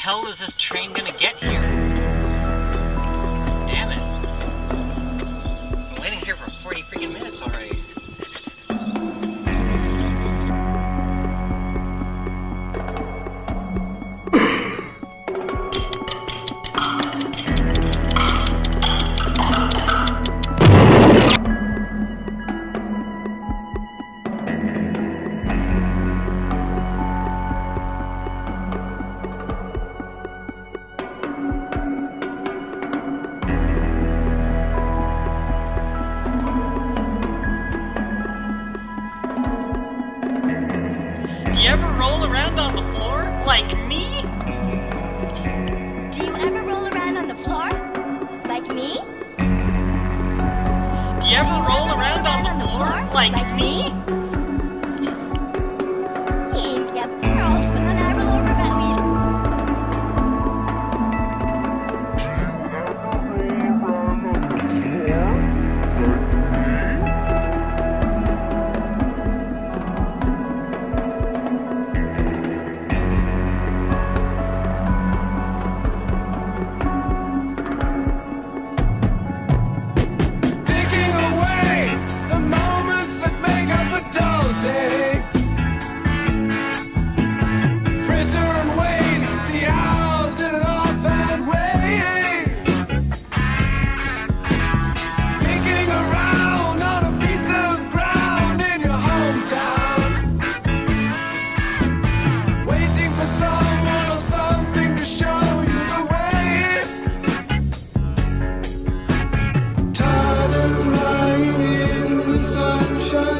hell is this train gonna get here? around